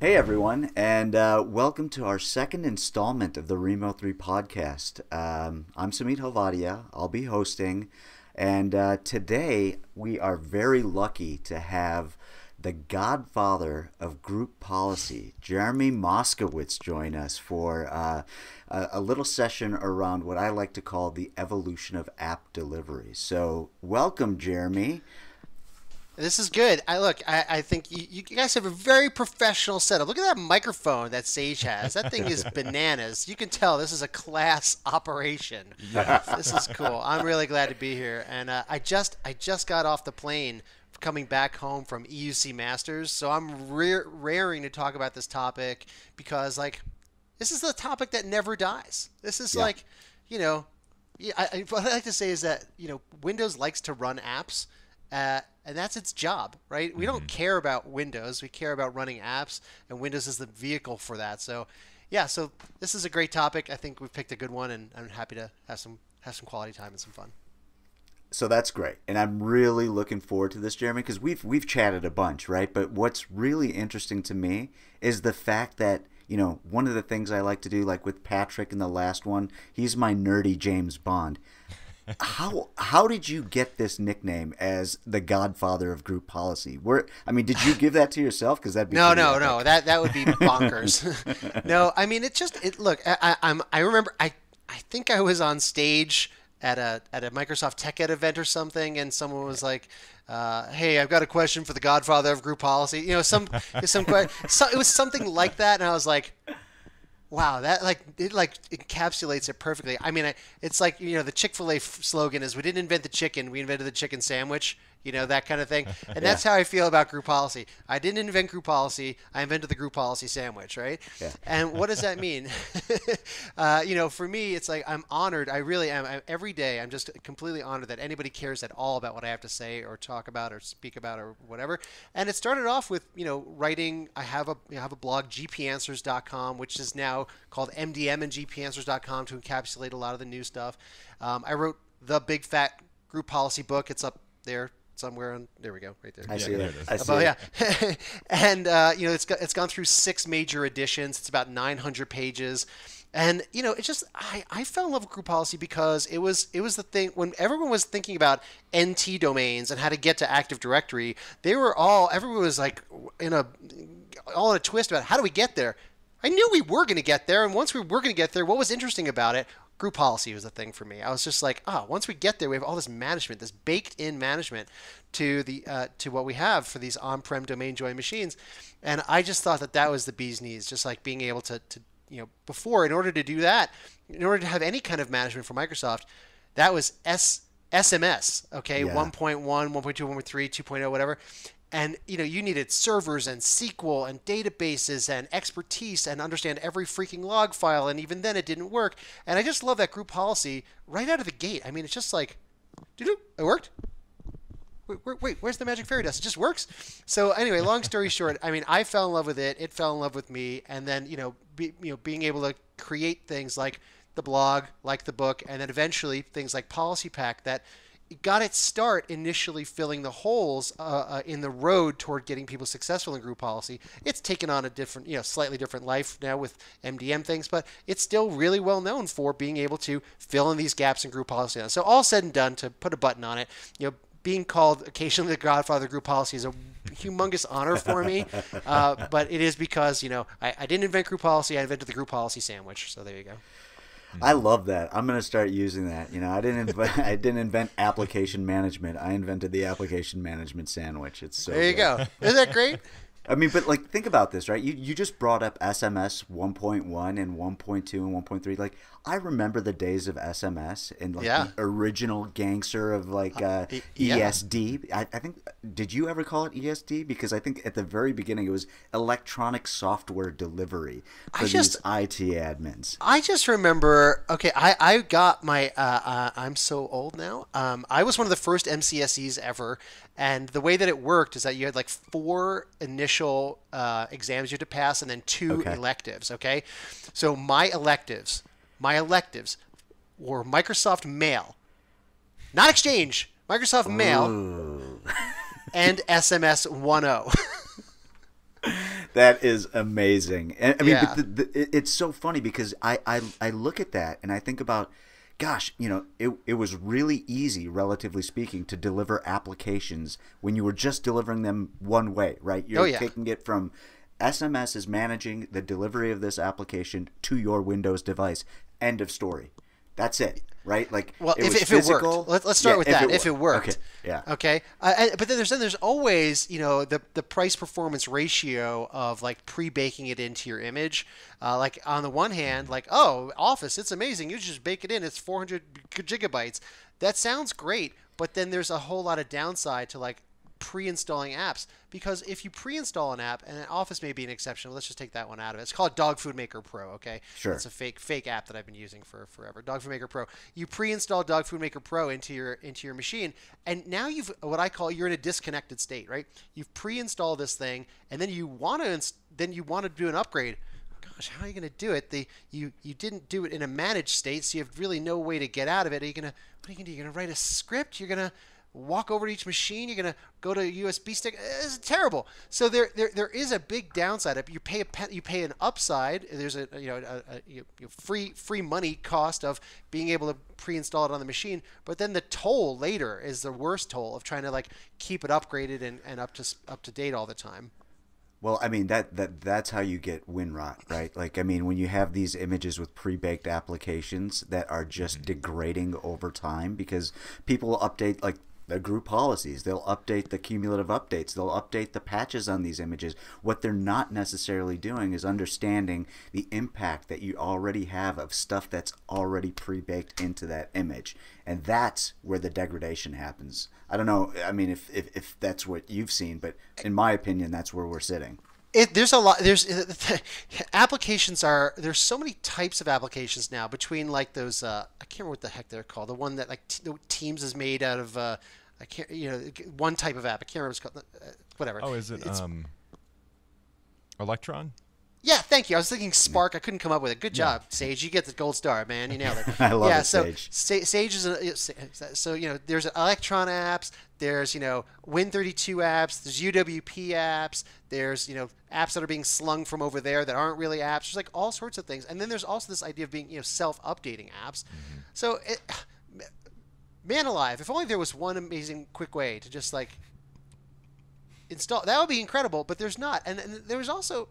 Hey everyone, and uh, welcome to our second installment of the Rimo3 podcast. Um, I'm Samit Halvadia, I'll be hosting, and uh, today we are very lucky to have the godfather of group policy, Jeremy Moskowitz, join us for uh, a, a little session around what I like to call the evolution of app delivery. So, welcome, Jeremy. This is good. I look. I, I think you, you guys have a very professional setup. Look at that microphone that Sage has. That thing is bananas. You can tell this is a class operation. This is cool. I'm really glad to be here. And uh, I just I just got off the plane coming back home from EUC Masters, so I'm re- raring to talk about this topic because like this is the topic that never dies. This is yeah. like, you know, yeah. I, what I like to say is that you know Windows likes to run apps. Uh, and that's its job, right? We mm-hmm. don't care about Windows. We care about running apps, and Windows is the vehicle for that. So, yeah, so this is a great topic. I think we've picked a good one, and I'm happy to have some have some quality time and some fun. So that's great, and I'm really looking forward to this, Jeremy, because we've we've chatted a bunch, right? But what's really interesting to me is the fact that you know one of the things I like to do, like with Patrick in the last one, he's my nerdy James Bond how how did you get this nickname as the Godfather of group policy? Where I mean, did you give that to yourself? Because that'd be no, no, epic. no. That that would be bonkers. no, I mean, it just it. Look, I, I'm I remember I I think I was on stage at a at a Microsoft TechEd event or something, and someone was like, uh, "Hey, I've got a question for the Godfather of group policy." You know, some some so, it was something like that, and I was like, Wow, that like it like encapsulates it perfectly. I mean, it's like you know the Chick Fil A slogan is "We didn't invent the chicken, we invented the chicken sandwich." You know that kind of thing. And yeah. that's how i feel about group policy. I didn't invent group policy. I invented the group policy sandwich right? Yeah. and what does that mean? Uh, you know for me it's like i'm honored. I really am. I'm, every day i'm just completely honored that anybody cares at all about what i have to say or talk about or speak about or whatever. And it started off with you know writing i have a I have a blog gpanswers.com which is now called mdm and gpanswers.com to encapsulate a lot of the new stuff. Um, i wrote the big fat group policy book. It's up there somewhere on there we go right there. I yeah, see that. i see yeah. And uh, you know it's got, it's gone through six major editions. It's about 900 pages. And you know it just I, I fell in love with group policy because it was it was the thing when everyone was thinking about nt domains and how to get to active directory they were all everyone was like in a all in a twist about how do we get there? I knew we were going to get there, and once we were going to get there, what was interesting about it group policy was the thing for me. I was just like, oh, once we get there, we have all this management, this baked-in management to the uh, to what we have for these on-prem domain join machines, and I just thought that that was the bee's knees, just like being able to, to you know before in order to do that, in order to have any kind of management for Microsoft, that was S SMS, okay, yeah. 1.1, 1.2, 1.3, 2.0, whatever and you know you needed servers and SQL and databases and expertise and understand every freaking log file and even then it didn't work and I just love that group policy right out of the gate I mean it's just like it worked wait, wait, where's the magic fairy dust? It just works. So anyway, long story short, I mean, I fell in love with it. It fell in love with me, and then you know, be, you know, being able to create things like the blog, like the book, and then eventually things like PolicyPak that got its start initially filling the holes uh, uh, in the road toward getting people successful in group policy. It's taken on a different, you know, slightly different life now with MDM things, but it's still really well known for being able to fill in these gaps in group policy. So all said and done, to put a button on it, you know, being called occasionally the Godfather of group policy is a humongous honor for me. Uh, but it is because you know I, I didn't invent group policy; I invented the group policy sandwich. So there you go. I love that. I'm gonna start using that. You know, I didn't invent, I didn't invent application management. I invented the application management sandwich. It's so there you good. go. Isn't that great? I mean, but like, think about this, right? You you just brought up SMS 1.1 and 1.2 and 1.3. Like, I remember the days of SMS and like yeah. the original gangster of like uh, uh, yeah. ESD. I, I, think did you ever call it ESD? Because I think at the very beginning it was electronic software delivery for I just, these IT admins. I just remember. Okay, I I got my. Uh, uh, I'm so old now. Um, I was one of the first MCSEs ever, and the way that it worked is that you had like four initial uh, exams you had to pass, and then two okay. electives. Okay, so my electives my electives were Microsoft Mail, not Exchange, Microsoft Mail, and SMS 1.0. that is amazing. And, I mean, Yeah. but the, the, it- it's so funny because I, I I look at that and I think about, gosh, you know, it it was really easy, relatively speaking, to deliver applications when you were just delivering them one way, right? You're Oh, yeah. taking it from SMS is managing the delivery of this application to your Windows device. End of story. That's it, right? Like, Well, it if, if it physical. worked, Let, let's start Yeah, with that. if it worked, okay, yeah. Okay, uh, and- but then there's then there's always you know the the price performance ratio of like pre baking it into your image. Uh, like on the one hand, like oh Office, it's amazing. You just bake it in. It's 400 gigabytes. That sounds great, but then there's a whole lot of downside to like pre-installing apps because if you pre-install an app and Office may be an exception, let's just take that one out of it. It's called Dog Food Maker Pro. Okay, Sure. It's a fake fake app that I've been using for forever. Dog Food Maker Pro. You pre-install Dog Food Maker Pro into your into your machine, and now you've what I call you're in a disconnected state, right? You've pre-installed this thing, and then you want to ins- then you want to do an upgrade. Gosh, how are you going to do it? The you you didn't do it in a managed state, so you have really no way to get out of it. Are you gonna what are you gonna do? You're gonna write a script. You're gonna walk over to each machine. You're gonna go to a USB stick. It's terrible. So there, there, there is a big downside. You pay a pe- you pay an upside. There's a you know a, a, you know, free free money cost of being able to pre-install it on the machine. But then the toll later is the worst toll of trying to like keep it upgraded and, and up to up to date all the time. Well, I mean that that that's how you get win rot, right? Like I mean when you have these images with pre-baked applications that are just mm-hmm. degrading over time because people update like the group policies, they'll update the cumulative updates, they'll update the patches on these images. What they're not necessarily doing is understanding the impact that you already have of stuff that's already pre-baked into that image. And that's where the degradation happens. I don't know, I mean if if, if that's what you've seen, but in my opinion that's where we're sitting. It, there's a lot. There's applications are there's so many types of applications now between like those uh, I can't remember what the heck they're called. The one that like the Teams is made out of. Uh, I can't you know one type of app. I can't remember what it's called. Uh, whatever. Oh, is it It's- um, Electron? yeah, thank you. I was thinking Spark. I couldn't come up with it. Good job, Sage. You get the gold star, man. You nailed it. I love yeah, it, so Sage. Sa- Sage is a, so you know there's Electron apps, there's you know Win32 apps, there's UWP apps, there's you know apps that are being slung from over there that aren't really apps. There's like all sorts of things, and then there's also this idea of being you know self-updating apps. So it, man alive, if only there was one amazing quick way to just like install that would be incredible but there's not. And, and there's also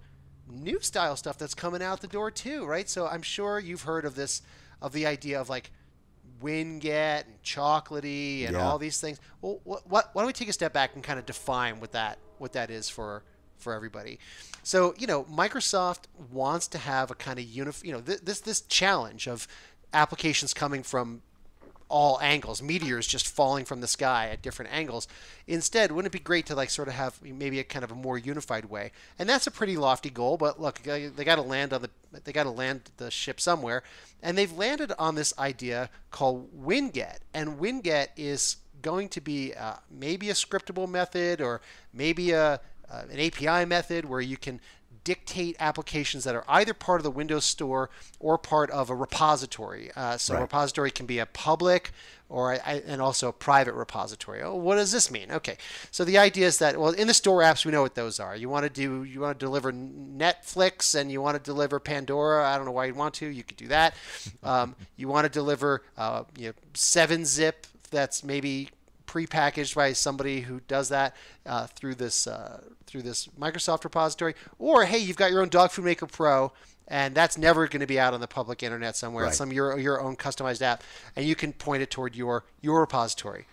new style stuff that's coming out the door too right? So i'm sure you've heard of this of the idea of like winget and chocolatey and Yeah. all these things. Well what, what why don't we take a step back and kind of define what that what that is for for everybody? So you know microsoft wants to have a kind of unif- you know th- this this challenge of applications coming from all angles, meteors just falling from the sky at different angles. Instead, wouldn't it be great to like sort of have maybe a kind of a more unified way? And that's a pretty lofty goal, but look, they got to land on the they got to land the ship somewhere, and they've landed on this idea called WinGet, and WinGet is going to be uh, maybe a scriptable method or maybe a uh, an API method where you can dictate applications that are either part of the Windows Store or part of a repository. Uh, so Right. a repository can be a public or a, and also a private repository. Oh, what does this mean? Okay, so the idea is that well, in the store apps, we know what those are. You want to do you want to deliver Netflix and you want to deliver Pandora. I don't know why you'd want to. You could do that. Um, you want to deliver uh, you know seven zip. That's maybe prepackaged by somebody who does that uh, through this uh, through this Microsoft repository, or hey, you've got your own Dog Food Maker Pro, and that's never going to be out on the public internet somewhere. It's some your your own customized app, and you can point it toward your your repository.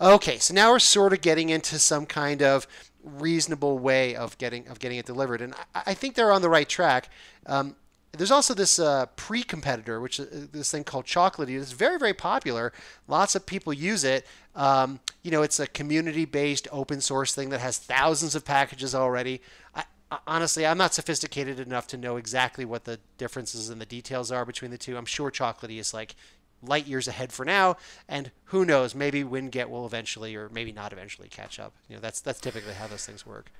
Okay, so now we're sort of getting into some kind of reasonable way of getting of getting it delivered, and I, I think they're on the right track. Um, there's also this uh, pre-competitor, which is this thing called Chocolatey. It's very, very popular. Lots of people use it. Um, you know, it's a community-based open source thing that has thousands of packages already. I, honestly, I'm not sophisticated enough to know exactly what the differences and the details are between the two. I'm sure Chocolatey is like light years ahead for now, and who knows? Maybe WinGet will eventually, or maybe not eventually, catch up. You know, that's that's typically how those things work.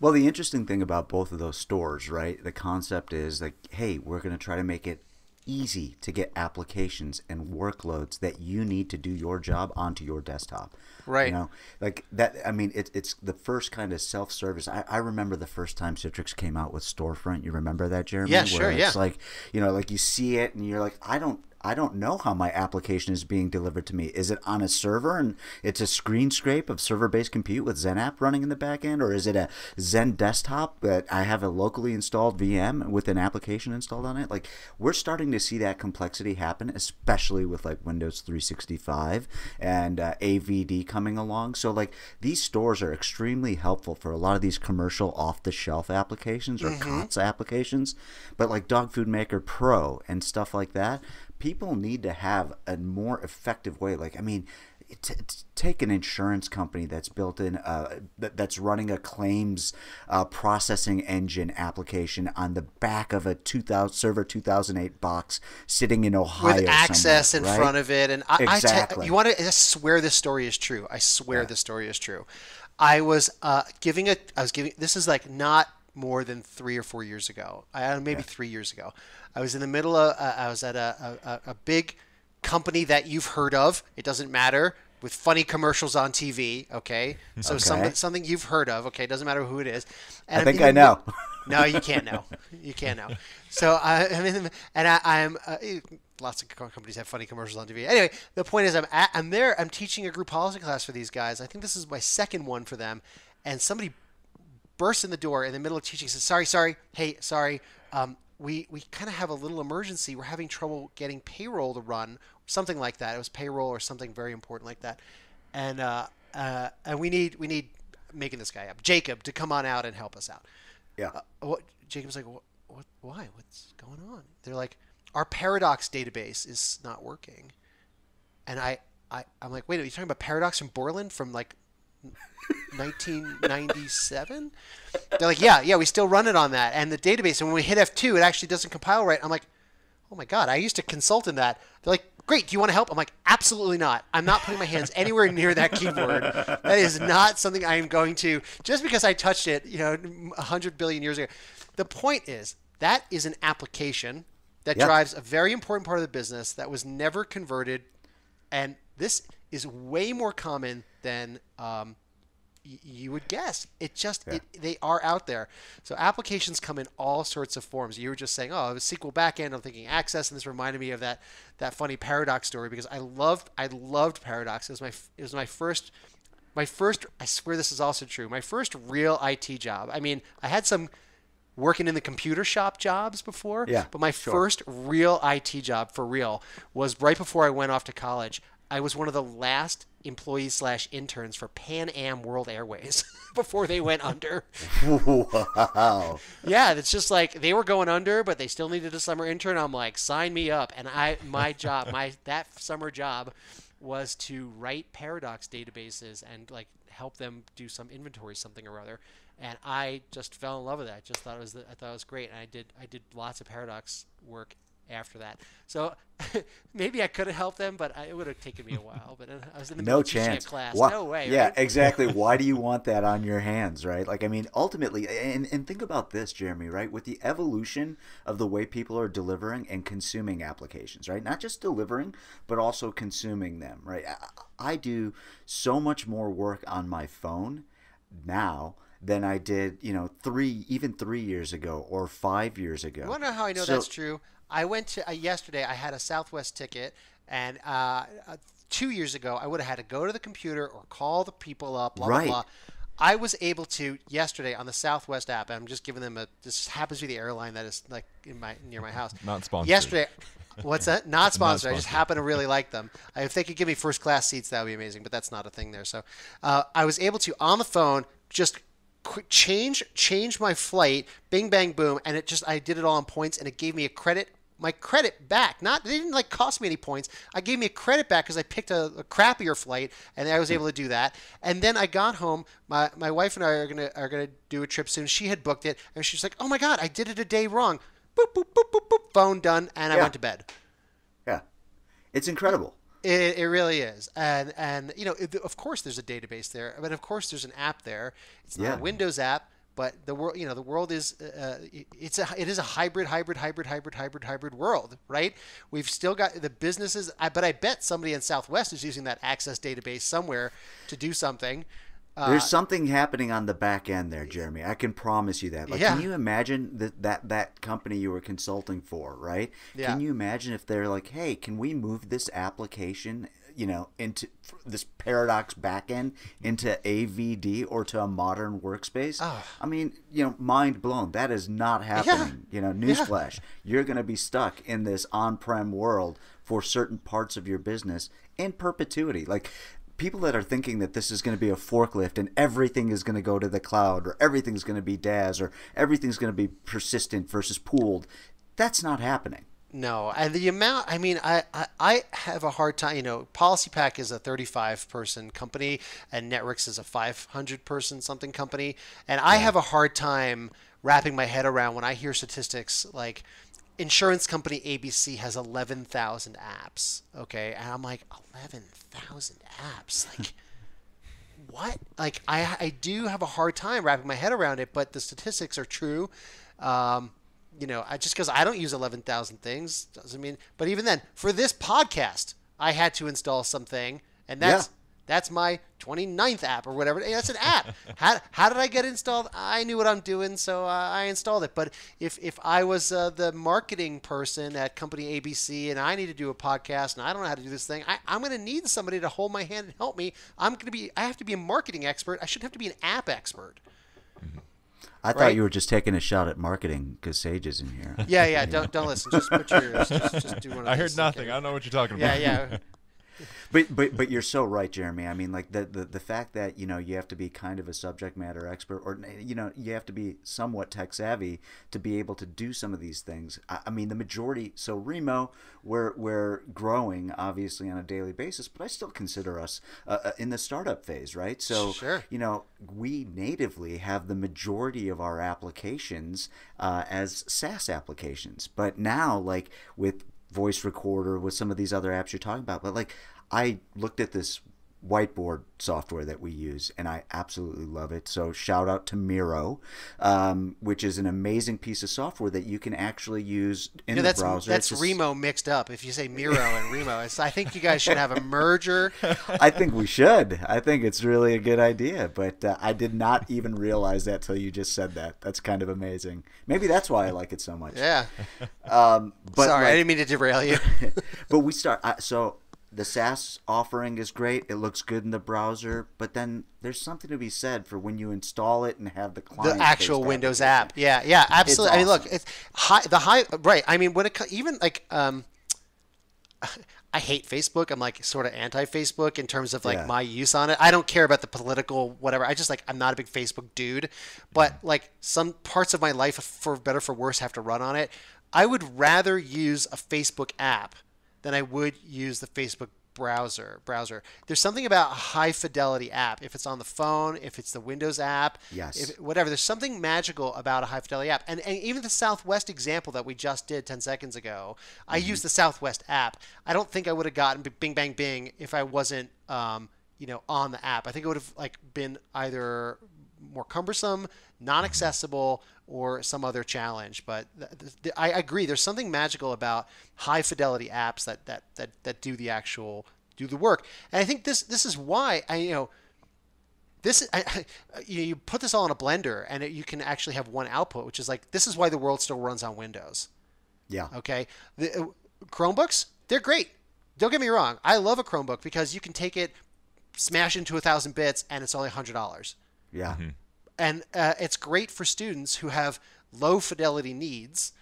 Well, the interesting thing about both of those stores, right? The concept is like, hey, we're going to try to make it easy to get applications and workloads that you need to do your job onto your desktop. Right. You know, like that. I mean, it, it's the first kind of self-service. I, I remember the first time Citrix came out with Storefront. You remember that, Jeremy? Yeah, sure, Where yeah. It's like you know, like you see it and you're like, I don't. I don't know how my application is being delivered to me. Is it on a server and it's a screen scrape of server-based compute with XenApp running in the back end, or is it a XenDesktop that I have a locally installed VM with an application installed on it? Like we're starting to see that complexity happen, especially with like Windows 365 and uh, AVD coming along. So like these stores are extremely helpful for a lot of these commercial off-the-shelf applications or COTS applications, but like Dog Food Maker Pro and stuff like that people need to have a more effective way. Like, I mean, t- t- take an insurance company that's built in, uh, that, that's running a claims uh, processing engine application on the back of a 2000 server 2008 box sitting in Ohio with access in somewhere, front of it. And I, I te- you want to I swear this story is true. I swear this story is true. I was uh, giving a, I was giving, this is like not more than three or four years ago, I, maybe three years ago. I was in the middle of, uh, I was at a, a, a big company that you've heard of. It doesn't matter with funny commercials on TV. Okay, so Okay. something something you've heard of. Okay, it doesn't matter who it is. And I I'm think I know. no, you can't know. You can't know. So I, I'm in, the, and I, I'm uh, lots of companies have funny commercials on TV. Anyway, the point is, I'm at, I'm there. I'm teaching a group policy class for these guys. I think this is my second one for them, and somebody bursts in the door in the middle of teaching. Says, "Sorry, sorry, hey, sorry. Um, we we kind of have a little emergency. We're having trouble getting payroll to run, something like that. It was payroll or something very important like that, and uh, uh, and we need we need making this guy up, Jacob, to come on out and help us out." Yeah. uh, what Jacob's like, what, what, why? What's going on? They're like, our Paradox database is not working, and I, I, I'm like, wait, are you talking about Paradox from Borland from like 1997? They're like, yeah, yeah, we still run it on that, and the database, and when we hit F2, it actually doesn't compile right. I'm like, oh my god, I used to consult in that. They're like, great, do you want to help? I'm like, absolutely not. I'm not putting my hands anywhere near that keyboard. That is not something I am going to just because I touched it, you know, a hundred billion years ago. The point is that is an application that Yeah. drives a very important part of the business that was never converted, and this is way more common than um, y- you would guess. It just it, they are out there. So applications come in all sorts of forms. You were just saying, "Oh, it was SQL backend." I'm thinking Access, and this reminded me of that that funny Paradox story because I loved I loved Paradox. It was my it was my first my first. I swear this is also true. My first real IT job. I mean, I had some working in the computer shop jobs before. Yeah, But my sure. first real IT job for real was right before I went off to college. I was one of the last employees slash interns for Pan Am World Airways before they went under. wow. Yeah, it's just like they were going under, but they still needed a summer intern. I'm like, sign me up. And I, my job, my that summer job, was to write Paradox databases and like help them do some inventory something or other. And I just fell in love with that. I just thought it was, the, I thought it was great. And I did, I did lots of Paradox work after that. So maybe I could have helped them, but I, it would have taken me a while. But I was in the no chance. class. Why- No way. Yeah, right? exactly. Why do you want that on your hands, right? Like, I mean, ultimately, and, and think about this, Jeremy, right? With the evolution of the way people are delivering and consuming applications, right? Not just delivering, but also consuming them, right? I, I do so much more work on my phone now than I did, you know, three, even three years ago or five years ago. You want to know how I know So- that's true? I went to uh, yesterday. I had a Southwest ticket, and uh, uh, two years ago, I would have had to go to the computer or call the people up. Blah Right. blah blah. I was able to yesterday on the Southwest app. I'm just giving them a. This happens to be the airline that is like in my near my house. Not sponsored. Yesterday. What's that? Not sponsored. I just happen to really like them. If they could give me first class seats, that would be amazing. But that's not a thing there. So uh, I was able to on the phone just quick change change my flight. Bing bang boom, and it just I did it all in points, and it gave me a credit. My credit back. Not they didn't like cost me any points. I gave me a credit back because I picked a, a crappier flight, and I was hmm. able to do that. And then I got home. My my wife and I are gonna are gonna do a trip soon. She had booked it, and she's like, "Oh my god, I did it a day wrong." Boop boop boop boop boop. Phone done, and I went to bed. Yeah. It's incredible. It, it really is, and and you know, it, of course, there's a database there, but of course, there's an app there. It's not Yeah. a Windows app, but the world, you know, the world is uh, it's a it is a hybrid, hybrid, hybrid, hybrid, hybrid, hybrid world, right? We've still got the businesses, I, but I bet somebody in Southwest is using that Access database somewhere to do something. Uh, There's something happening on the back end there, Jeremy. I can promise you that. Like, yeah. can you imagine that that that company you were consulting for, right? Yeah. Can you imagine if they're like, "Hey, can we move this application you know into this paradox backend into AVD or to a modern workspace. Oh. I mean, you know, mind blown. That is not happening. Yeah. You know, newsflash. Yeah. You're going to be stuck in this on-prem world for certain parts of your business in perpetuity. Like people that are thinking that this is going to be a forklift and everything is going to go to the cloud or everything's going to be DaaS or everything's going to be persistent versus pooled, that's not happening. No, and the amount, I mean, I, I, I, have a hard time, you know, PolicyPak is a 35 person company and Netwrix is a 500 person something company. And I have a hard time wrapping my head around when I hear statistics like insurance company ABC has 11,000 apps. Okay. And I'm like, 11,000 apps? Like, what? Like, I, I do have a hard time wrapping my head around it, but the statistics are true. Um, you know, I, just because I don't use 11,000 things doesn't mean. But even then, for this podcast, I had to install something, and that's yeah. that's my 29th app or whatever. That's an app. how, how did I get installed? I knew what I'm doing, so uh, I installed it. But if if I was uh, the marketing person at company ABC and I need to do a podcast and I don't know how to do this thing, I, I'm going to need somebody to hold my hand and help me. I'm going to be. I have to be a marketing expert. I shouldn't have to be an app expert. I right? thought you were just taking a shot at marketing because Sage is in here. Yeah, yeah. Don't don't listen. Just put your just, just do one. Of I heard nothing. I don't know what you're talking about. Yeah, yeah. but but but you're so right, Jeremy. I mean, like the, the the fact that you know you have to be kind of a subject matter expert, or you know you have to be somewhat tech savvy to be able to do some of these things. I, I mean, the majority. So Rimo, we're we're growing obviously on a daily basis, but I still consider us uh, uh in the startup phase, right? So sure. you know we natively have the majority of our applications uh, as SaaS applications, but now like with voice recorder with some of these other apps you're talking about. But like, I looked at this whiteboard software that we use, and I absolutely love it. So shout out to Miro, um, which is an amazing piece of software that you can actually use in the that's, browser. That's just... Rimo mixed up. If you say Miro and Rimo, I think you guys should have a merger. I think we should. I think it's really a good idea, but uh, I did not even realize that till you just said that. That's kind of amazing. Maybe that's why I like it so much. Yeah. Um, but Sorry, like, I didn't mean to derail you. but we start. Uh, so the SaaS offering is great. It looks good in the browser, but then there's something to be said for when you install it and have the client. The actual Windows app. Yeah, yeah, absolutely. Awesome. I mean, look, it's high. The high. Right. I mean, when it even like um. I hate Facebook. I'm like sort of anti-Facebook in terms of like yeah. my use on it. I don't care about the political whatever. I just like I'm not a big Facebook dude, but like some parts of my life, for better for worse, have to run on it. I would rather use a Facebook app than I would use the Facebook browser browser. There's something about a high fidelity app. If it's on the phone if it's the windows app yes. if, whatever there's something magical about a high fidelity app. And, and even the southwest example that we just did 10 seconds ago mm-hmm. i used the southwest app. I don't think i would have gotten bing bang bing if i wasn't um, you know on the app. I think it would have like been either more cumbersome non-accessible or some other challenge. But th- th- I agree. There's something magical about high fidelity apps that, that that that do the actual do the work. And I think this this is why I you know this I, I, you put this all in a blender and it, you can actually have one output, which is like this is why the world still runs on Windows. Yeah. Okay. The uh, Chromebooks, they're great. Don't get me wrong. I love a Chromebook because you can take it, smash into a thousand bits, and it's only hundred dollars. Yeah. Mm-hmm and uh, it's great for students who have low fidelity needs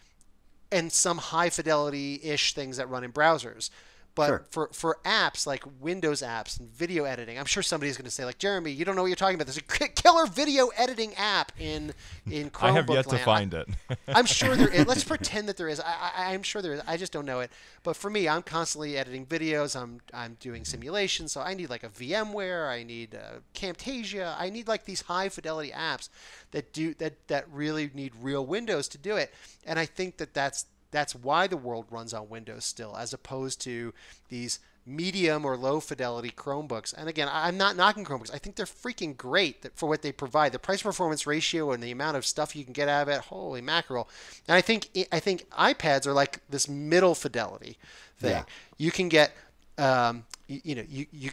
and some high fidelity ish things that run in browsers. But sure. for, for apps like Windows apps and video editing, I'm sure somebody's going to say like Jeremy, you don't know what you're talking about. There's a killer video editing app in in Chromebook. I have yet land. to find it. I'm sure there is. Let's pretend that there is. I, am sure there is. I just don't know it. But for me, I'm constantly editing videos. I'm I'm doing simulations, so I need like a VMware. I need uh, Camtasia. I need like these high fidelity apps that do that that really need real Windows to do it. And I think that that's that's why the world runs on Windows still, as opposed to these medium or low fidelity Chromebooks. And again, I'm not knocking Chromebooks. I think they're freaking great for what they provide. The price performance ratio and the amount of stuff you can get out of it, holy mackerel. And I think I think iPads are like this middle fidelity thing. Yeah. You can get um, you, you, know, you you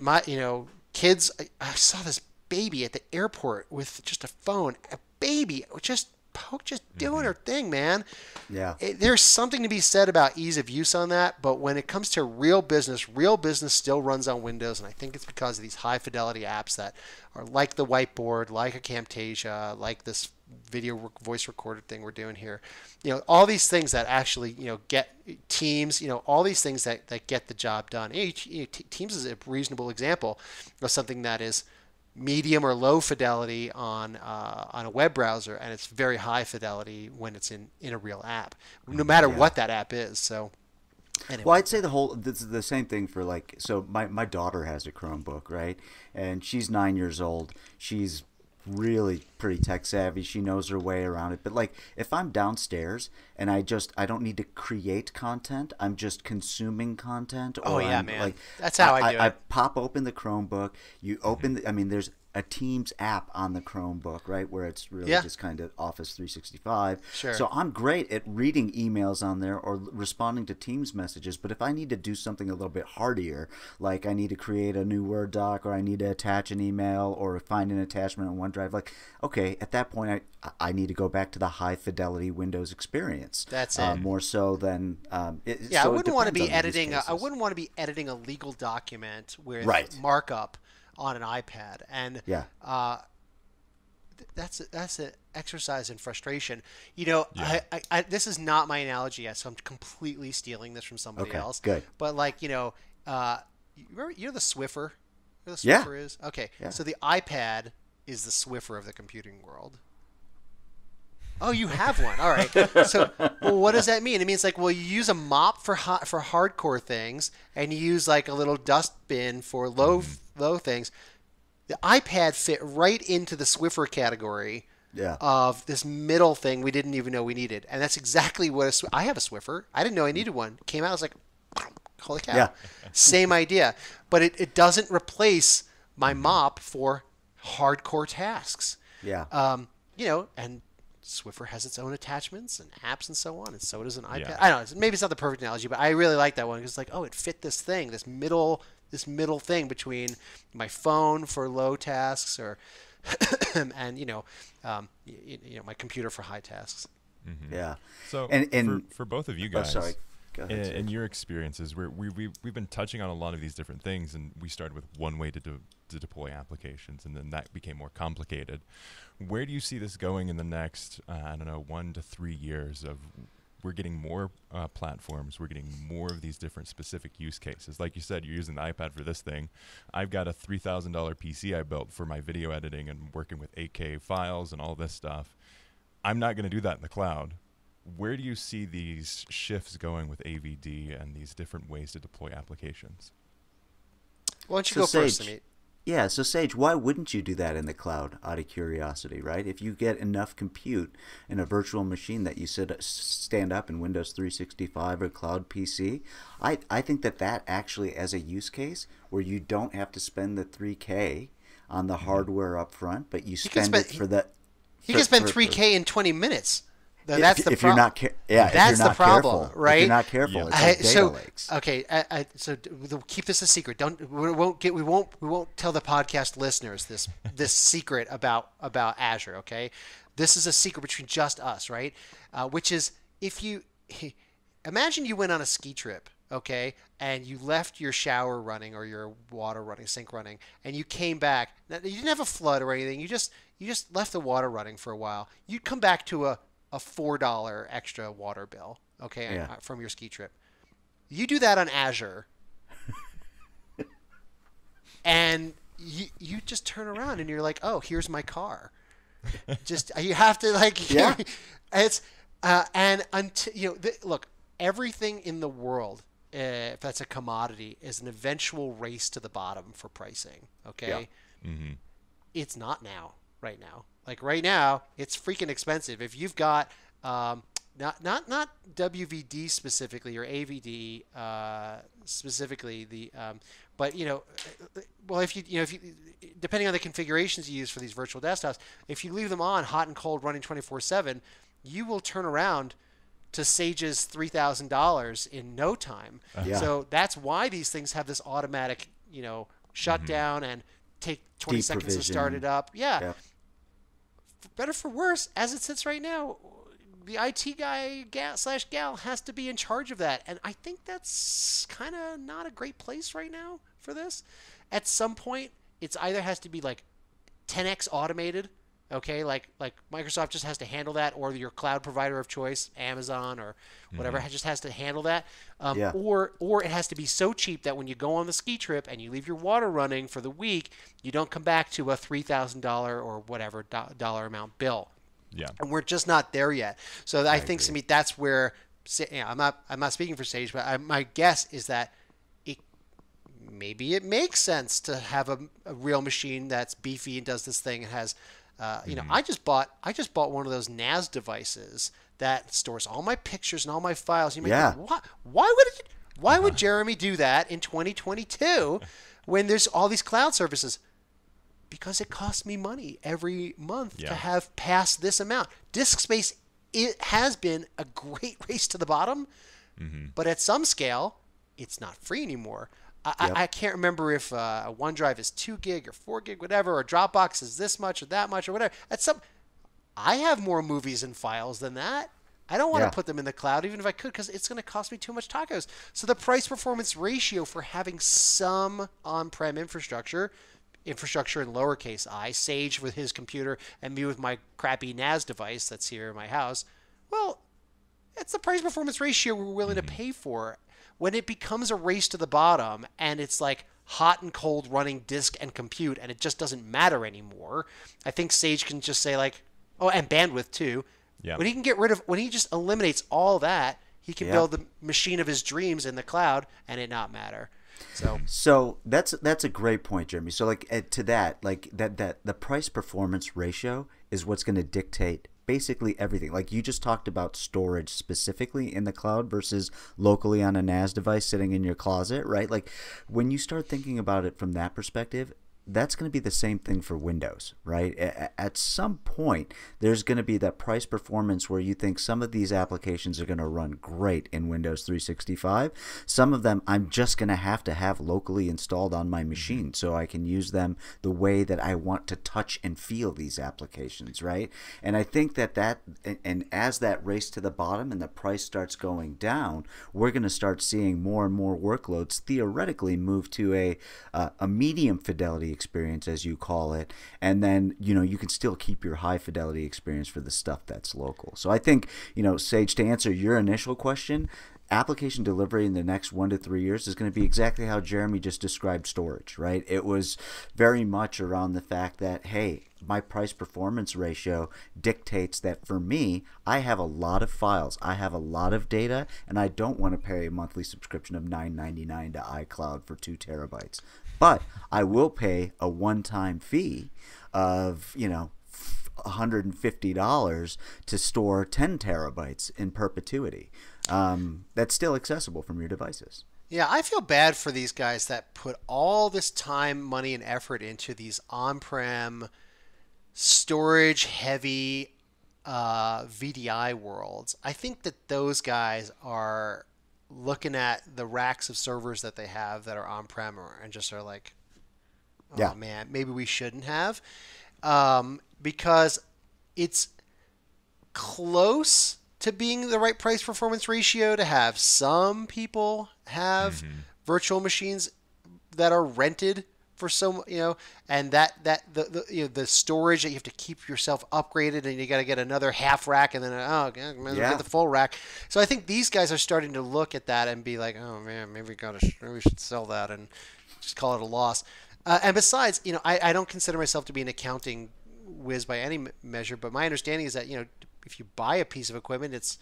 my you know, kids I, I saw this baby at the airport with just a phone, a baby just Poke just doing mm-hmm. her thing, man. Yeah. It, there's something to be said about ease of use on that, but when it comes to real business, real business still runs on Windows, and I think it's because of these high fidelity apps that are like the whiteboard, like a Camtasia, like this video voice recorded thing we're doing here. You know, all these things that actually, you know, get teams, you know, all these things that, that get the job done. Teams is a reasonable example of something that is medium or low fidelity on uh, on a web browser, and it's very high fidelity when it's in in a real app, no matter yeah. what that app is. So. Anyway. Well, I'd say the whole this is the same thing for like so my my daughter has a Chromebook, right? And she's 9 years old. She's really pretty tech savvy. She knows her way around it. But like if I'm downstairs and I just I don't need to create content, I'm just consuming content. oh yeah, I'm, man. Like that's how I, I do I, it. I pop open the Chromebook. You open. The, I mean, there's a Teams app on the Chromebook, right, where it's really yeah. just kind of Office 365. Sure. So I'm great at reading emails on there or responding to Teams messages. But if I need to do something a little bit hardier, like I need to create a new Word doc or I need to attach an email or find an attachment on OneDrive, like okay, at that point I I need to go back to the high fidelity Windows experience. That's uh, it. more so than um, it, yeah. So I wouldn't want to be editing. A, I wouldn't want to be editing a legal document with right. markup on an iPad, and yeah, uh, that's a, that's an exercise in frustration. You know, yeah. I, I, I, this is not my analogy yet, so I'm completely stealing this from somebody okay, else. Good, but like you know, uh, you remember you know the Swiffer. You know the Swiffer yeah. is okay. Yeah. So the iPad is the Swiffer of the computing world. Oh, you have one. All right. So, well, what does that mean? It means like, well, you use a mop for hot, for hardcore things, and you use like a little dustbin for low low things. The iPad fit right into the Swiffer category yeah. of this middle thing we didn't even know we needed, and that's exactly what a, I have a Swiffer. I didn't know I needed one. Came out, I was like, holy cow! Yeah. Same idea, but it, it doesn't replace my mm-hmm. mop for hardcore tasks. Yeah. Um, you know, and Swiffer has its own attachments and apps and so on, and so does an iPad. Yeah. I don't know. Maybe it's not the perfect analogy, but I really like that one because it's like, oh, it fit this thing, this middle, this middle thing between my phone for low tasks or, and you know, um, you, you, know, my computer for high tasks. Mm-hmm. Yeah. So and, and for, for both of you oh, guys, oh, sorry. In, in, your experiences, we we, we, we've been touching on a lot of these different things, and we started with one way to, do, to deploy applications, and then that became more complicated. Where do you see this going in the next, uh, I don't know, one to three years of we're getting more uh, platforms. We're getting more of these different specific use cases. Like you said, you're using the iPad for this thing. I've got a $3,000 PC I built for my video editing and working with 8K files and all this stuff. I'm not going to do that in the cloud. Where do you see these shifts going with AVD and these different ways to deploy applications? Why don't you so go Sage, first, Amit? Yeah, so Sage, why wouldn't you do that in the cloud out of curiosity, right? If you get enough compute in a virtual machine that you sit, stand up in Windows 365 or cloud PC, I, I think that that actually, as a use case where you don't have to spend the 3K on the mm-hmm. hardware up front, but you spend, spend it for the. You can spend 3K in 20 minutes that's if, the if you're not ca- yeah that's the problem careful, right if you're not careful yeah. I, like so lakes. okay I, I, so keep this a secret. Don't we won't get we won't we won't tell the podcast listeners this this secret about about Azure okay? This is a secret between just us right? Uh, which is if you imagine you went on a ski trip okay and you left your shower running or your water running sink running and you came back now, you didn't have a flood or anything you just you just left the water running for a while. You'd come back to a a four dollar extra water bill, okay, yeah. from your ski trip. You do that on Azure, and you you just turn around and you're like, oh, here's my car. just you have to like, yeah, it's uh, and until you know, look, everything in the world. Uh, if that's a commodity, is an eventual race to the bottom for pricing. Okay, yeah. mm-hmm. it's not now. Right now, like right now, it's freaking expensive. If you've got um, not not not WVD specifically or AVD uh, specifically the um, but you know well if you you know if you depending on the configurations you use for these virtual desktops if you leave them on hot and cold running 24/7 you will turn around to Sage's $3,000 in no time. Yeah. So that's why these things have this automatic, you know, shutdown and take 20 Deep seconds to start it up. Yeah. Yep. Better for worse, as it sits right now, the IT guy slash gal has to be in charge of that. And I think that's kind of not a great place right now for this. At some point, it's either has to be like 10x automated okay like like microsoft just has to handle that or your cloud provider of choice amazon or whatever just has to handle that um, Yeah. or or it has to be so cheap that when you go on the ski trip and you leave your water running for the week you don't come back to a $3000 or whatever do- dollar amount bill Yeah. and we're just not there yet. So I, think, agree. Samit, that's where you know, I'm not I'm not speaking for Sage, but I, my guess is that it maybe it makes sense to have a, a real machine that's beefy and does this thing and has, uh, you know, I just bought I just bought one of those NAS devices that stores all my pictures and all my files. You may Yeah. think, why, why would it, why would Jeremy do that in 2022 when there's all these cloud services? because it costs me money every month Yeah. to have passed this amount. Disk space it has been a great race to the bottom, but at some scale, it's not free anymore. I, Yep. I, I can't remember if uh, OneDrive is two gig or four gig, whatever, or Dropbox is this much or that much or whatever. At some, I have more movies and files than that. I don't want Yeah. to put them in the cloud, even if I could, because it's going to cost me too much tacos. So the price performance ratio for having some on-prem infrastructure, infrastructure in lowercase i, Sage with his computer, and me with my crappy NAS device that's here in my house, well, it's the price performance ratio we're willing to pay for. When it becomes a race to the bottom and it's like hot and cold running disk and compute and it just doesn't matter anymore, I think Sage can just say like, oh, and bandwidth too. Yeah. When he can get rid of, when he just eliminates all that, he can Yeah. build the machine of his dreams in the cloud and it not matter. So So that's that's a great point, Jeremy. So like uh, to that, like that that the price performance ratio is what's going to dictate basically everything. Like you just talked about storage specifically in the cloud versus locally on a NAS device sitting in your closet, right? Like when you start thinking about it from that perspective, that's going to be the same thing for Windows, right? At some point, there's going to be that price performance where you think some of these applications are going to run great in Windows 365. Some of them I'm just going to have to have locally installed on my machine so I can use them the way that I want to touch and feel these applications, right? And I think that that, and- and as that race to the bottom and the price starts going down, we're going to start seeing more and more workloads theoretically move to a uh, a medium fidelity experience as you call it. And then you know you can still keep your high fidelity experience for the stuff that's local. So i think you know sage to answer your initial question application delivery in the next one to three years is going to be exactly how jeremy just described storage right? It was very much around the fact that hey my price performance ratio dictates that for me i have a lot of files i have a lot of data and i don't want to pay a monthly subscription of $9.99 to icloud for two terabytes but i will pay a one-time fee of you know $150 to store 10 terabytes in perpetuity um, that's still accessible from your devices Yeah, I feel bad for these guys that put all this time, money, and effort into these on-prem, storage-heavy uh, VDI worlds. I think that those guys are looking at the racks of servers that they have that are on-prem or- and just are like, oh Yeah. man, maybe we shouldn't have, um, because it's close to being the right price performance ratio to have. Some people have virtual machines that are rented for some you know and that that the, the you know the storage that you have to keep yourself upgraded and you got to get another half rack and then oh okay, might as well Yeah. get the full rack. So i think these guys are starting to look at that and be like oh man maybe we got to maybe we should sell that and just call it a loss. Uh, and besides you know I, I don't consider myself to be an accounting whiz by any measure but my understanding is that you know if you buy a piece of equipment it's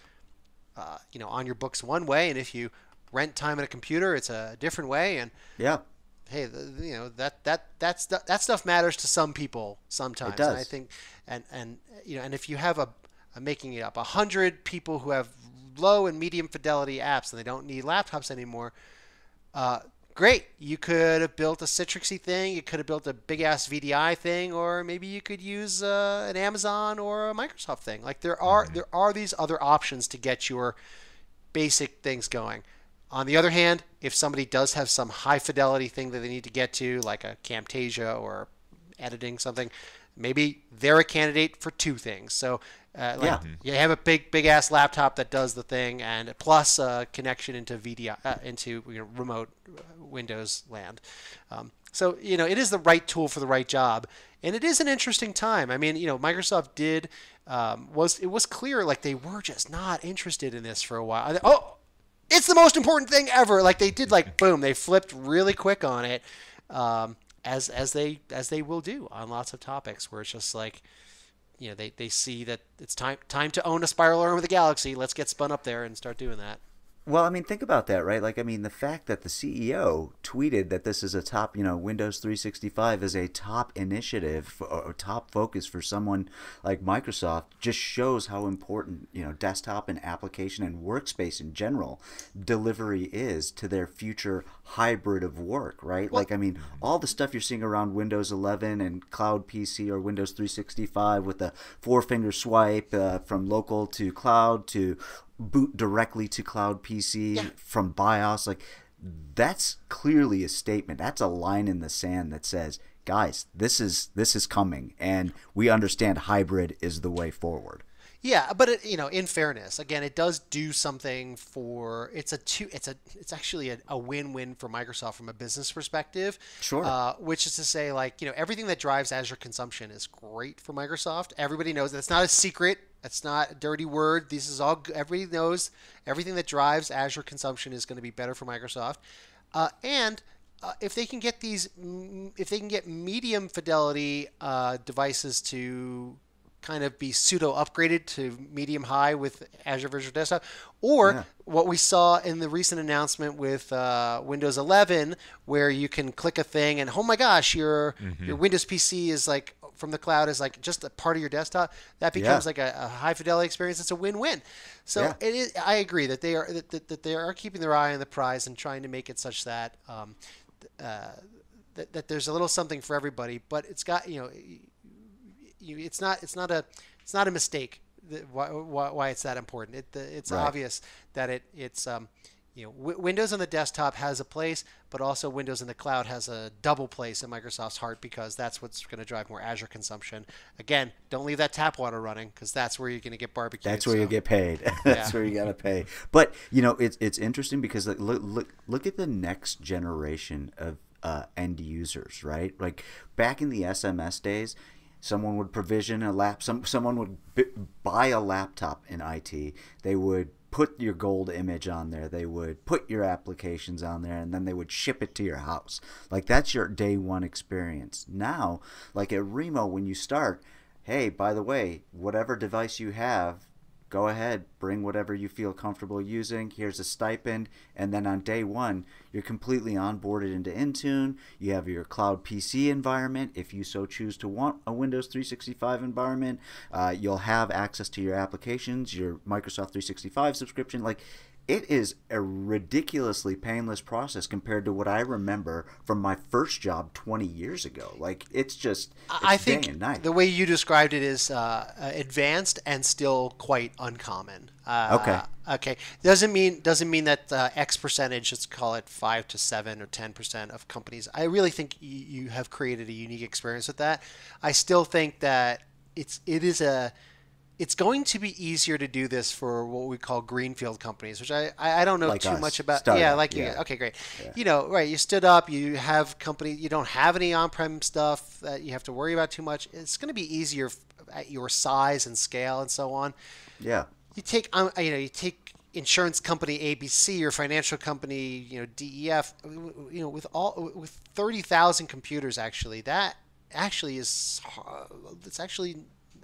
uh, you know on your books one way and if you rent time at a computer it's a different way and yeah hey, the, you know that that that's that stuff matters to some people sometimes. It And I think, and and you know, and if you have a I'm making it up, a 100 people who have low and medium fidelity apps and they don't need laptops anymore. Uh, great. You could have built a Citrixy thing. You could have built a big ass VDI thing, or maybe you could use uh, an Amazon or a Microsoft thing. Like there are mm-hmm. there are these other options to get your basic things going. On the other hand, if somebody does have some high fidelity thing that they need to get to, like a Camtasia or editing something, maybe they're a candidate for two things. So uh, like yeah. you have a big big ass laptop that does the thing, and plus a connection into VDI uh, into you know, remote uh, Windows land. Um, so you know it is the right tool for the right job, and it is an interesting time. I mean, you know, Microsoft did um, was it was clear like they were just not interested in this for a while. Oh, it's the most important thing ever. Like they did like boom, they flipped really quick on it. Um, as as they as they will do on lots of topics where it's just like you know they, they see that it's time time to own a spiral arm of the galaxy. Let's get spun up there and start doing that. Well, I mean, think about that, right? Like, I mean, the fact that the CEO tweeted that this is a top, you know, Windows 365 is a top initiative or top focus for someone like Microsoft just shows how important, you know, desktop and application and workspace in general delivery is to their future hybrid of work, right? Like, I mean, all the stuff you're seeing around Windows 11 and Cloud PC or Windows 365 with the four finger swipe uh, from local to cloud to boot directly to cloud PC yeah. from BIOS. Like that's clearly a statement. That's a line in the sand that says, guys, this is this is coming, and we understand hybrid is the way forward. Yeah, but it, you know, in fairness, again, it does do something for it's a two it's a it's actually a, a win-win for Microsoft from a business perspective. Sure. Uh, which is to say, like you know, everything that drives Azure consumption is great for Microsoft. Everybody knows that's not a secret. That's not a dirty word. This is all everybody knows. Everything that drives Azure consumption is going to be better for Microsoft, uh, and uh, if they can get these, if they can get medium fidelity uh, devices to kind of be pseudo upgraded to medium high with Azure Virtual Desktop, or yeah. what we saw in the recent announcement with uh, Windows 11, where you can click a thing and oh my gosh, your mm-hmm. your Windows PC is like from the cloud is like just a part of your desktop. That becomes yeah. like a, a, high fidelity experience. It's a win-win. So yeah. it is. I agree that they are that, that, that, they are keeping their eye on the prize and trying to make it such that. Um, uh, that, that there's a little something for everybody, but it's got you know you, it's not it's not a it's not a mistake why, why, it's that important. It, it's right. obvious that it it's um, you know w- Windows on the desktop has a place, but also Windows in the cloud has a double place in Microsoft's heart because that's what's going to drive more Azure consumption. Again, don't leave that tap water running because that's where you're going to get barbecue. That's where so. you get paid. that's yeah. where you got to pay. But you know it's it's interesting because look look look at the next generation of uh, end users, right? Like back in the SMS days, someone would provision a lap some someone would b- buy a laptop in IT they would put your gold image on there they would put your applications on there and then they would ship it to your house. Like that's your day one experience. Now like at Rimo when you start hey by the way whatever device you have go ahead, bring whatever you feel comfortable using. Here's a stipend. And then on day one, you're completely onboarded into Intune. You have your cloud PC environment. If you so choose to want a Windows 365 environment, uh, you'll have access to your applications, your Microsoft 365 subscription. Like, it is a ridiculously painless process compared to what I remember from my first job 20 years ago. Like it's just it's I think the way you described it is uh, advanced and still quite uncommon. Uh, okay. Okay. Doesn't mean doesn't mean that uh, X percentage. Let's call it five to seven or ten percent of companies. I really think you have created a unique experience with that. I still think that it's it is a it's going to be easier to do this for what we call greenfield companies, which I, I don't know like too us. much about. Startup. Yeah, like yeah. you. Okay, great. Yeah. You know, right? You stood up. You have company. You don't have any on-prem stuff that you have to worry about too much. It's going to be easier at your size and scale and so on. Yeah. You take, um, you know, you take insurance company ABC or financial company, you know, DEF. You know, with all with thirty thousand computers, actually, that actually is it's actually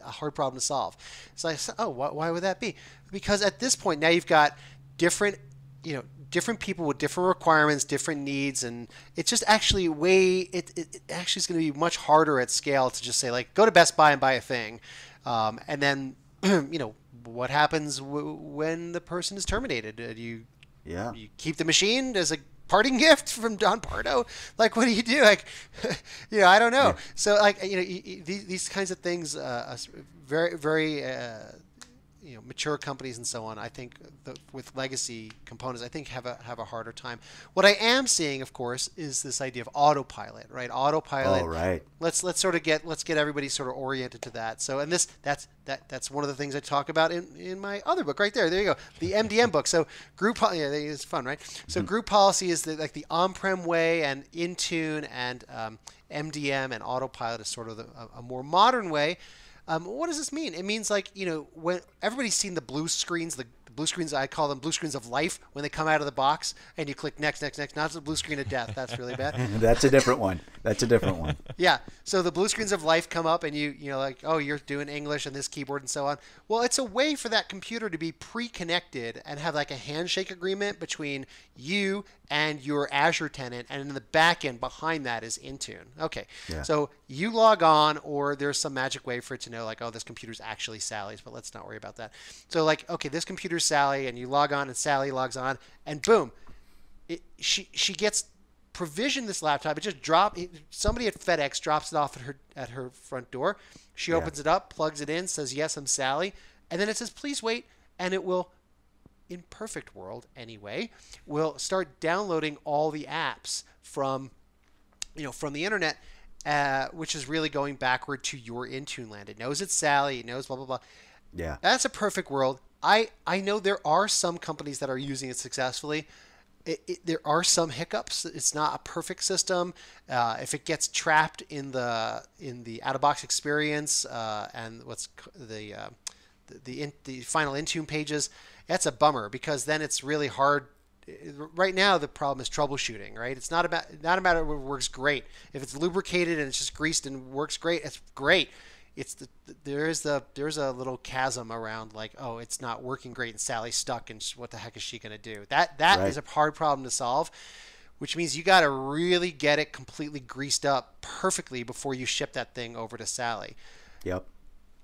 a hard problem to solve. So I said, oh, why, why would that be? Because at this point now you've got different, you know, different people with different requirements, different needs, and it's just actually way it, it, it actually is going to be much harder at scale to just say like go to Best Buy and buy a thing, um, and then you know, what happens w- when the person is terminated? Uh, do you Yeah. you keep the machine as a parting gift from Don Pardo? Like, what do you do? Like, you know, I don't know. So, like, you know, y- y- these, these kinds of things, uh, very, very, uh, you know, mature companies and so on. I think the, with legacy components, I think have a have a harder time. What I am seeing, of course, is this idea of autopilot, right? Autopilot. Oh, right. Let's let's sort of get let's get everybody sort of oriented to that. So, and this that's that that's one of the things I talk about in, in my other book right there. There you go, the MDM book. So, group yeah, it's fun, right? So, group policy is the, like the on-prem way, and Intune and um, MDM and autopilot is sort of the, a, a more modern way. Um, what does this mean? It means like you know when everybody's seen the blue screens, the, the blue screens I call them blue screens of life when they come out of the box and you click next, next, next. Not the blue screen of death. That's really bad. That's a different one. That's a different one. Yeah. So the blue screens of life come up, and you you know like oh you're doing English and this keyboard and so on. Well, it's a way for that computer to be pre-connected and have like a handshake agreement between you and your Azure tenant, and in the back end behind that is Intune. Okay. Yeah. So you log on, or there's some magic way for it to know like oh this computer's actually Sally's, but let's not worry about that. So like okay this computer's Sally, and you log on, and Sally logs on, and boom, it, she she gets provisioned this laptop. It just drop somebody at FedEx drops it off at her at her front door. She Yeah. opens it up, plugs it in, says yes, I'm Sally, and then it says please wait, and it will, in perfect world anyway, will start downloading all the apps from, you know, from the internet. Uh, which is really going backward to your Intune land. It knows it's Sally. It knows blah blah blah. Yeah. That's a perfect world. I I know there are some companies that are using it successfully. It, it, there are some hiccups. It's not a perfect system. Uh, if it gets trapped in the in the out of box experience uh, and what's the uh, the the, in, the final Intune pages, that's a bummer because then it's really hard. Right now, the problem is troubleshooting. Right? It's not about not about it works great. If it's lubricated and it's just greased and works great, it's great it's the, there is the there's a little chasm around like oh it's not working great and Sally's stuck and what the heck is she going to do that that is Right. a hard problem to solve which means you got to really get it completely greased up perfectly before you ship that thing over to Sally Yep.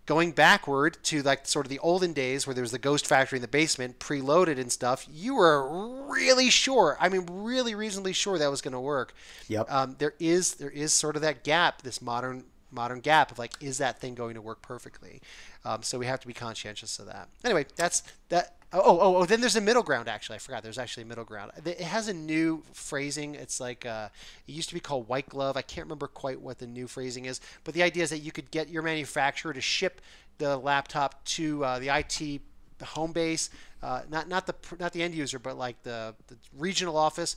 Going backward to like sort of the olden days where there was the ghost factory in the basement preloaded and stuff you were really sure i mean really reasonably sure that was going to work Yep. um, there is there is sort of that gap this modern modern gap of like is that thing going to work perfectly? Um, so we have to be conscientious of that. Anyway that's that oh oh oh then there's a middle ground actually. I forgot there's actually a middle ground. It has a new phrasing. It's like uh, it used to be called white glove. I can't remember quite what the new phrasing is but the idea is that you could get your manufacturer to ship the laptop to uh, the it the home base uh, not not the not the end user but like the, the regional office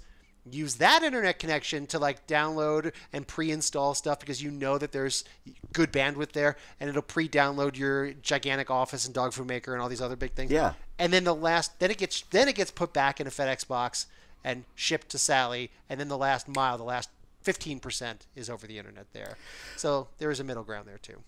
use that internet connection to like download and pre-install stuff because you know that there's good bandwidth there and it'll pre-download your gigantic office and dog food maker and all these other big things. Yeah. and then the last then it gets then it gets put back in a fedex box and shipped to sally and then the last mile the last 15% is over the internet there. So there is a middle ground there too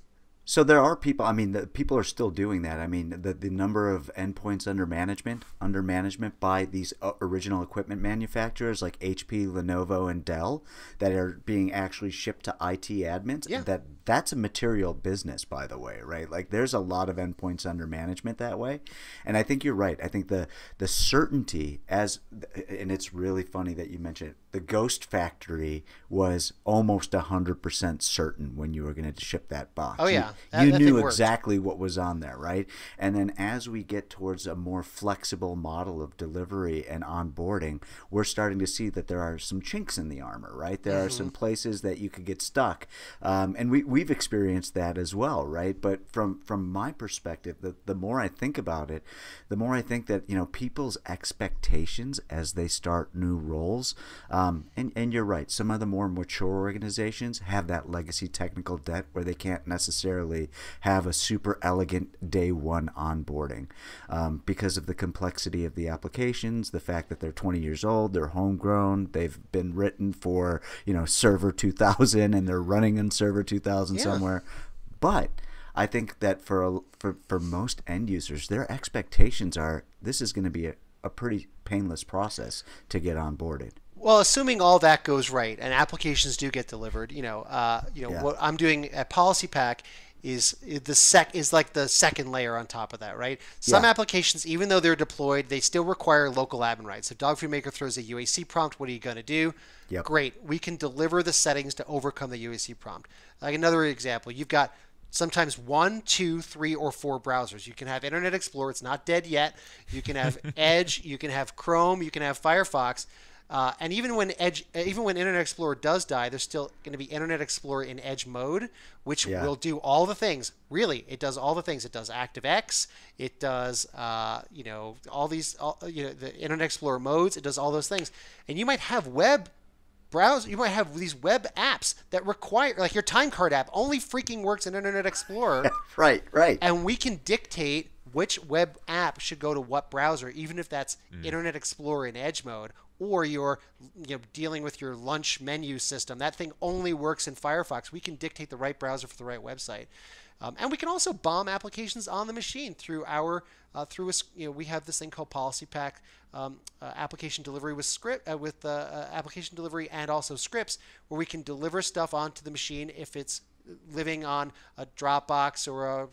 So there are people. I mean, the people are still doing that. I mean, the the number of endpoints under management, under management by these uh, original equipment manufacturers like HP, Lenovo, and Dell that are being actually shipped to IT admins. Yeah. That that's a material business, by the way, right? Like, there's a lot of endpoints under management that way, and I think you're right. I think the the certainty as, and it's really funny that you mentioned it. The Ghost Factory was almost hundred percent certain when you were going to ship that box. Oh, You- yeah. That- you that knew exactly what was on there, right? And then as we get towards a more flexible model of delivery and onboarding, we're starting to see that there are some chinks in the armor, right? There are Mm-hmm. some places that you could get stuck, um, and we we've experienced that as well, right? But from from my perspective, the the more I think about it, the more I think that you know people's expectations as they start new roles, um, and and you're right. Some of the more mature organizations have that legacy technical debt where they can't necessarily have a super elegant day one onboarding um, because of the complexity of the applications, the fact that they're 20 years old, they're homegrown, they've been written for you know Server 2000, and they're running in Server 2000 Yeah. somewhere. But I think that for a, for for most end users, their expectations are this is going to be a, a pretty painless process to get onboarded. Well, assuming all that goes right and applications do get delivered, you know, uh, you know Yeah. what I'm doing at PolicyPak is, is the sec is like the second layer on top of that, right? Some Yeah. applications, even though they're deployed, they still require local admin rights. If Dog Food Maker throws a UAC prompt, what are you going to do? Yep. Great, we can deliver the settings to overcome the UAC prompt. Like another example, you've got sometimes one, two, three, or four browsers. You can have Internet Explorer; it's not dead yet. You can have Edge, you can have Chrome, you can have Firefox. Uh, and even when Edge, uh, even when Internet Explorer does die, there's still going to be Internet Explorer in Edge mode, which Yeah. will do all the things. Really, it does all the things. It does ActiveX. It does, uh, you know, all these, all, you know, the Internet Explorer modes. It does all those things. And you might have web browser. You might have these web apps that require, like your time card app, only freaking works in Internet Explorer Right, right. and we can dictate which web app should go to what browser, even if that's Internet Explorer in Edge mode, or you're you know dealing with your lunch menu system. That thing only works in Firefox. We can dictate the right browser for the right website, um, and we can also bomb applications on the machine through our uh, through a you know we have this thing called PolicyPak um, uh, application delivery with script uh, with uh, uh, application delivery and also scripts where we can deliver stuff onto the machine if it's living on a Dropbox or a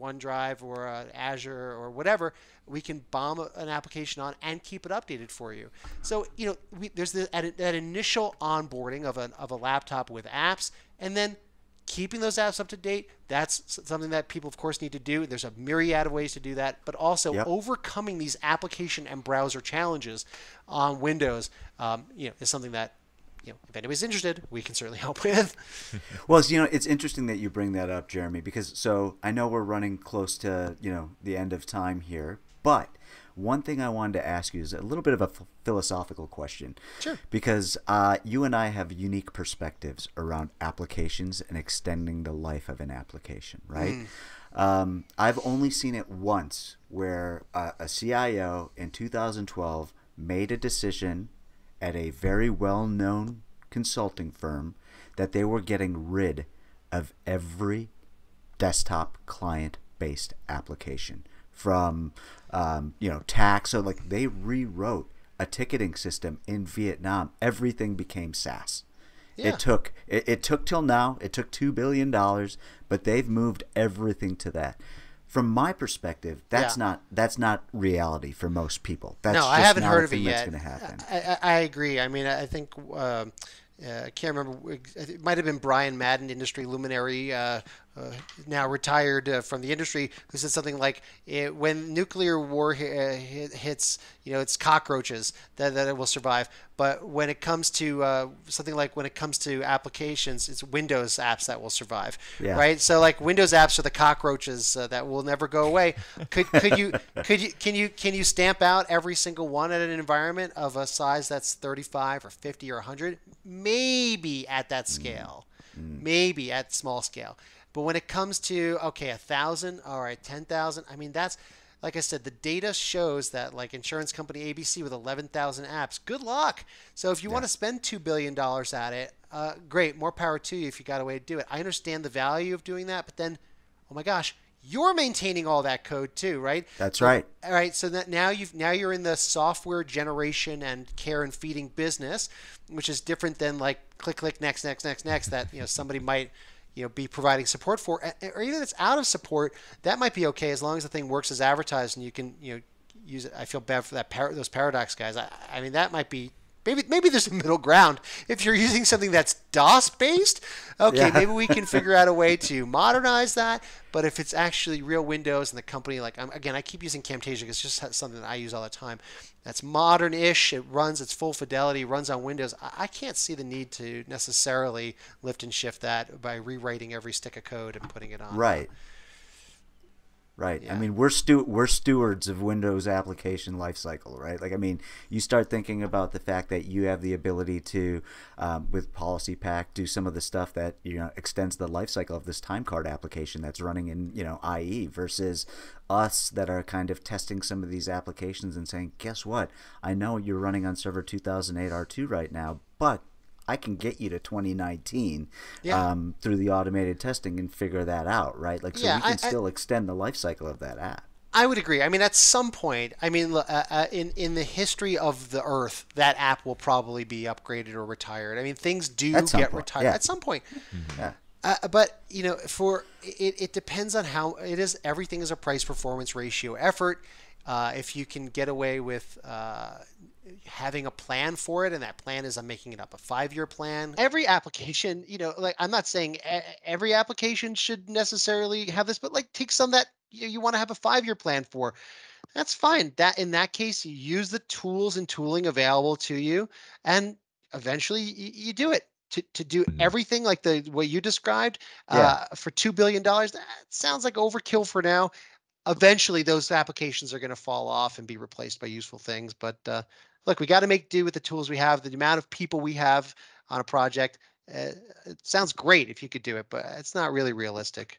OneDrive or a Azure or whatever, we can bomb an application on and keep it updated for you. So you know, we, there's the, that, that initial onboarding of a of a laptop with apps, and then keeping those apps up to date. That's something that people, of course, need to do. There's a myriad of ways to do that, but also Yep. overcoming these application and browser challenges on Windows, um, you know, is something that. You know, if anybody's interested, we can certainly help with. Well, it's, you know, it's interesting that you bring that up, Jeremy, because so I know we're running close to you know the end of time here, but one thing I wanted to ask you is a little bit of a philosophical question. Sure. Because uh, you and I have unique perspectives around applications and extending the life of an application, right? Um, I've only seen it once where uh, a CIO in 2012 made a decision at a very well known consulting firm that they were getting rid of every desktop client based application from um, you know tax. So like they rewrote a ticketing system in vietnam. Everything became saas. Yeah. it took it, it took till now it took two billion dollars but they've moved everything to that from my perspective that's Yeah. not that's not reality for most people that's no, I haven't not heard of it yet. that's going to happen I, I, I agree. I mean, I think um uh, I can't remember. It might have been Brian Madden, industry luminary, uh, uh, now retired uh, from the industry, who said something like, it, "When nuclear war uh, hits, you know, it's cockroaches that, that it will survive. But when it comes to uh, something like when it comes to applications, it's Windows apps that will survive, Yeah. right? So like Windows apps are the cockroaches uh, that will never go away. Could could you could you can you can you stamp out every single one at an environment of a size that's 35 or 50 or 100? Maybe at that scale. Maybe at small scale. But when it comes to okay, a thousand, all right, ten thousand. I mean, that's like I said, the data shows that like insurance company ABC with 11,000 apps. Good luck. So if you want to spend two billion dollars at it, uh, great, more power to you if you got a way to do it. I understand the value of doing that, but then, oh my gosh, you're maintaining all that code too, right? That's right. All right, so that now you've now you're in the software generation and care and feeding business, which is different than like click click next next next next that you know somebody might you know be providing support for, or even if it's out of support, that might be okay as long as the thing works as advertised and you can you know use it. I feel bad for that par- those paradox guys. I, I mean that might be. Maybe, maybe there's a middle ground. If you're using something that's DOS based, okay, Yeah. maybe we can figure out a way to modernize that. But if it's actually real Windows and the company, like I'm, again, I keep using Camtasia because it's just something that I use all the time. That's modern-ish. It runs its full fidelity, runs on Windows. I, I can't see the need to necessarily lift and shift that by rewriting every stick of code and putting it on. Right. Right. I mean, we're stu- we're stewards of Windows application lifecycle, right? Like, I mean, you start thinking about the fact that you have the ability to, um, with PolicyPak, do some of the stuff that you know extends the lifecycle of this time card application that's running in you know IE versus us that are kind of testing some of these applications and saying, guess what? I know you're running on server 2008 R2 right now, but I can get you to 2019 Yeah. um, through the automated testing and figure that out, right? Like, so Yeah, we can I- I- still extend the life cycle of that app. I would agree. I mean, at some point, I mean, uh, uh, in in the history of the Earth, that app will probably be upgraded or retired. I mean, things do get point, retired yeah. at some point. Yeah. Uh, but you know, for it, it depends on how it is. Everything is a price performance ratio effort. Uh, if you can get away with uh, having a plan for it, and that plan is I'm making it up a five year plan. Every application, you know, like I'm not saying every application should necessarily have this, but like take some that you, you want to have a five year plan for. That's fine. That in that case, you use the tools and tooling available to you, and eventually you, you do it to, to do mm-hmm. everything like the way you described yeah. uh, for $2 billion that sounds like overkill for now eventually those applications are going to fall off and be replaced by useful things but uh, look we got to make do with the tools we have the amount of people we have on a project uh, it sounds great if you could do it but it's not really realistic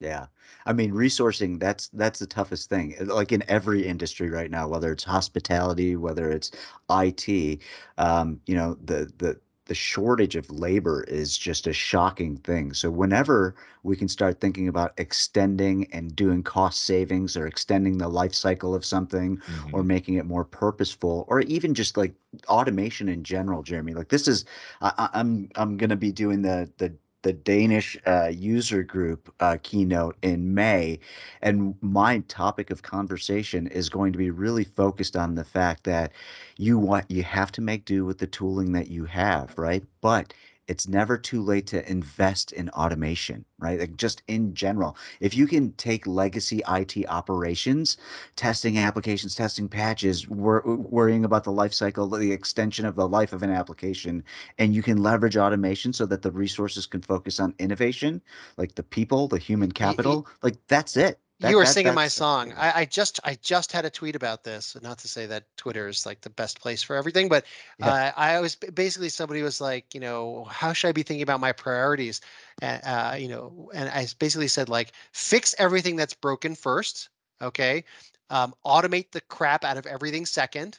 yeah. I mean, resourcing, that's that's the toughest thing. Like in every industry right now, whether it's hospitality, whether it's IT, um, you know, the the the shortage of labor is just a shocking thing. So whenever we can start thinking about extending and doing cost savings or extending the life cycle of something mm-hmm. or making it more purposeful or even just like automation in general, Jeremy, like this is I, I'm I'm gonna be doing the the the Danish uh, user group uh, keynote in May. And my topic of conversation is going to be really focused on the fact that you want you have to make do with the tooling that you have, right? But it's never too late to invest in automation, right? Like just in general, if you can take legacy IT operations, testing applications, testing patches, wor- worrying about the life cycle, the extension of the life of an application, and you can leverage automation so that the resources can focus on innovation, like the people, the human capital, like that's it. That, you were that, singing my song. I, I, just I just had a tweet about this. Not to say that Twitter is like the best place for everything, but yeah. uh, I was basically somebody was like, you know, how should I be thinking about my priorities? And uh, you know, and I basically said like, fix everything that's broken first. Okay, um, automate the crap out of everything 2nd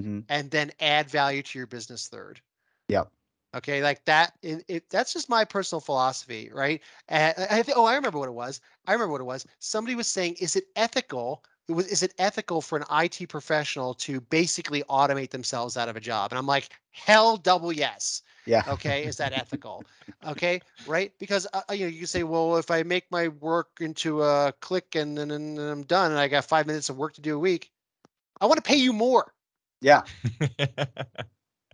mm-hmm. and then add value to your business third. Yep. Okay, like that. It, it, that's just my personal philosophy, right? And I think. Oh, I remember what it was. I remember what it was. Somebody was saying, "Is it ethical? Is it ethical for an IT professional to basically automate themselves out of a job?" And I'm like, "Hell, double yes." Yeah. Okay. Is that ethical? okay. Right. Because uh, you know you can say, well, if I make my work into a click and then I'm done, and I got five minutes of work to do a week, I want to pay you more. Yeah.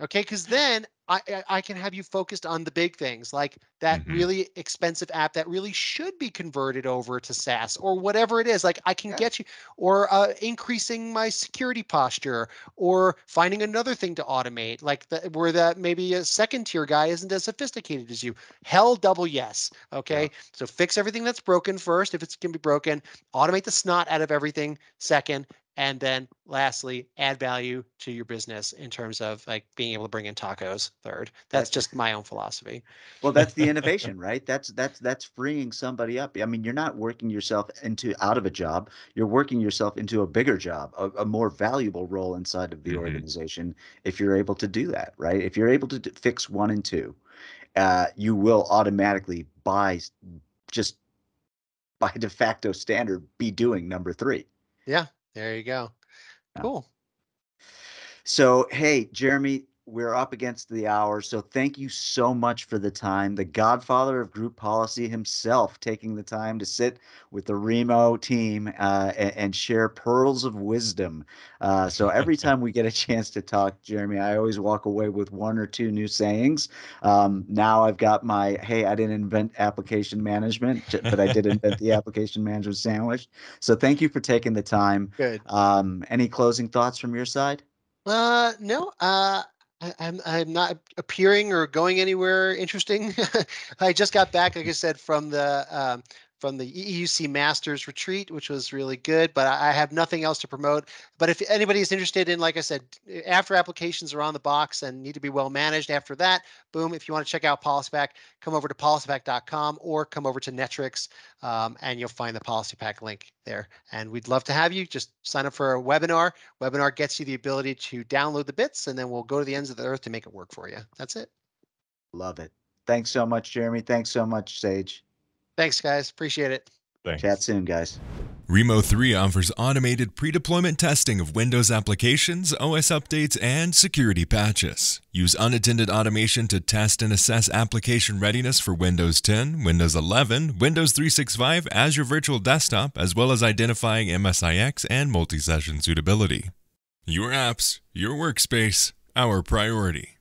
okay because then I, I can have you focused on the big things like that mm-hmm. really expensive app that really should be converted over to SaaS or whatever it is. Like I can yeah. get you, or uh, increasing my security posture, or finding another thing to automate, like where that maybe a second tier guy isn't as sophisticated as you. Hell, double yes. Okay, yeah. so fix everything that's broken first if it's can be broken. Automate the snot out of everything second, and then lastly add value to your business in terms of like being able to bring in tacos third. That's just my own philosophy. Well that's the innovation right? That's that's that's freeing somebody up. I mean you're not working yourself into out of a job. You're working yourself into a bigger job a, a more valuable role inside of the mm-hmm. organization if you're able to do that right? If you're able to d- fix one and two uh, you will automatically buy just by de facto standard be doing number three. Yeah there you go. Cool. So, hey, Jeremy, we're up against the hour. So thank you so much for the time. The godfather of group policy himself taking the time to sit with the Rimo team uh, and, and, share pearls of wisdom. Uh, so every time we get a chance to talk, Jeremy, I always walk away with one or two new sayings. Um, now I've got my, hey, I didn't invent application management, but I did invent the application management sandwich. So thank you for taking the time. Good. Um, any closing thoughts from your side? Uh, no. Uh, I, I'm I'm not appearing or going anywhere interesting. I just got back, like I said, from the um, from the EUC Masters retreat, which was really good. But I have nothing else to promote. But if anybody is interested in, like I said, after applications are on the box and need to be well managed after that, boom, if you want to check out PolicyPak, come over to policypak.com or come over to Netwrix um, and you'll find the PolicyPak link there. And we'd love to have you. Just sign up for a webinar. Webinar gets you the ability to download the bits and then we'll go to the ends of the earth to make it work for you. That's it. Love it. Thanks so much, Jeremy. Thanks so much, Sage. Thanks, guys. Appreciate it. Thanks. Chat soon, guys. Rimo 3 offers automated pre deployment testing of Windows applications, OS updates, and security patches. Use unattended automation to test and assess application readiness for Windows 10, Windows 11, Windows 365, Azure Virtual Desktop, as well as identifying MSIX and multi session suitability. Your apps, your workspace, our priority.